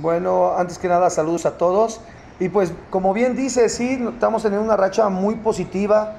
Bueno, antes que nada, saludos a todos. Y pues, como bien dice, sí, estamos teniendo una racha muy positiva,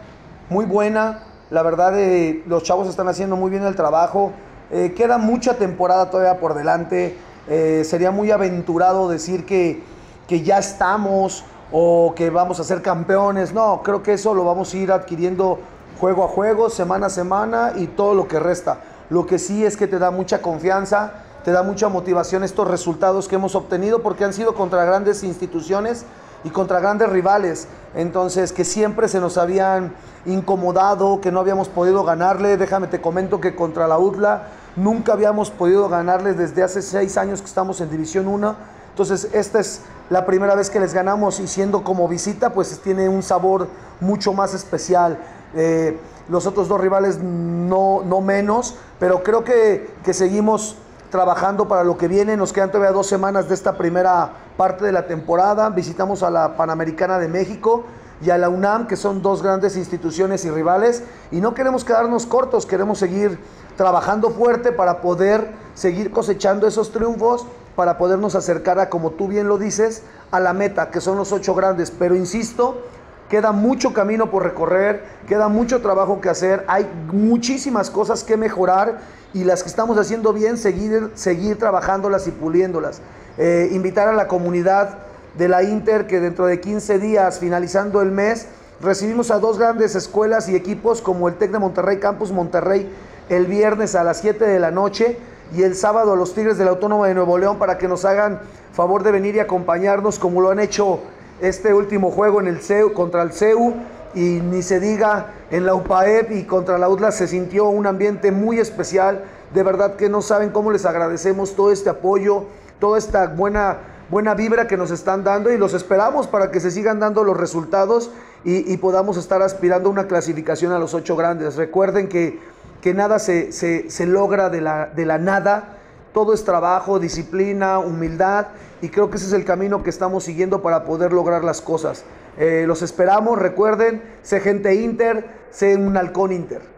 muy buena. La verdad, eh, los chavos están haciendo muy bien el trabajo. Eh, queda mucha temporada todavía por delante. Eh, sería muy aventurado decir que, que ya estamos o que vamos a ser campeones. No, creo que eso lo vamos a ir adquiriendo juego a juego, semana a semana y todo lo que resta. Lo que sí es que te da mucha confianza, te da mucha motivación estos resultados que hemos obtenido porque han sido contra grandes instituciones y contra grandes rivales. Entonces, que siempre se nos habían incomodado, que no habíamos podido ganarle. Déjame te comento que contra la UTLA nunca habíamos podido ganarles desde hace seis años que estamos en División 1. Entonces, esta es la primera vez que les ganamos y siendo como visita, pues tiene un sabor mucho más especial. Eh, los otros dos rivales no, no menos, pero creo que, que seguimos trabajando para lo que viene. Nos quedan todavía dos semanas de esta primera parte de la temporada. Visitamos a la Panamericana de México y a la UNAM, que son dos grandes instituciones y rivales. Y no queremos quedarnos cortos, queremos seguir trabajando fuerte para poder seguir cosechando esos triunfos, para podernos acercar a, como tú bien lo dices, a la meta, que son los ocho grandes. Pero insisto, Queda mucho camino por recorrer, queda mucho trabajo que hacer, hay muchísimas cosas que mejorar y las que estamos haciendo bien, seguir, seguir trabajándolas y puliéndolas. Eh, invitar a la comunidad de la Inter que dentro de 15 días, finalizando el mes, recibimos a dos grandes escuelas y equipos como el TEC de Monterrey, Campus Monterrey, el viernes a las 7 de la noche y el sábado a los Tigres de la Autónoma de Nuevo León para que nos hagan favor de venir y acompañarnos como lo han hecho este último juego en el CEU, contra el CEU y ni se diga en la UPAEP y contra la UDLA se sintió un ambiente muy especial. De verdad que no saben cómo les agradecemos todo este apoyo, toda esta buena, buena vibra que nos están dando y los esperamos para que se sigan dando los resultados y, podamos estar aspirando a una clasificación a los ocho grandes. Recuerden que, que nada se, se, logra de la, de la nada todo es trabajo, disciplina, humildad y creo que ese es el camino que estamos siguiendo para poder lograr las cosas. Eh, los esperamos, recuerden, sé gente Inter, sé un halcón Inter.